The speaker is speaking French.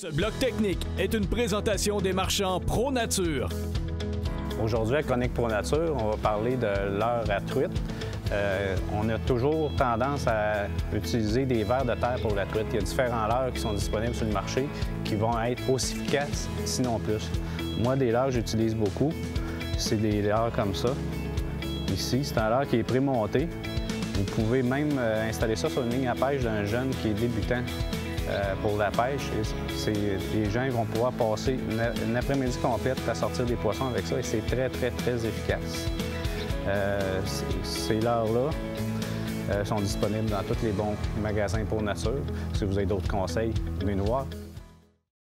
Ce bloc technique est une présentation des marchands Pro Nature. Aujourd'hui, à Chronique Pro Nature, on va parler de l'heure à truite. Euh, on a toujours tendance à utiliser des vers de terre pour la truite. Il y a différents leurres qui sont disponibles sur le marché qui vont être aussi efficaces, sinon plus. Moi, des leurres, j'utilise beaucoup. C'est des leurres comme ça. Ici, c'est un leurre qui est prémonté. Vous pouvez même euh, installer ça sur une ligne à pêche d'un jeune qui est débutant. Euh, pour la pêche. les gens vont pouvoir passer une, après-midi complète à sortir des poissons avec ça et c'est très, très, très efficace. Euh, ces leurres-là euh, sont disponibles dans tous les bons magasins pour nature. Si vous avez d'autres conseils, venez nous voir.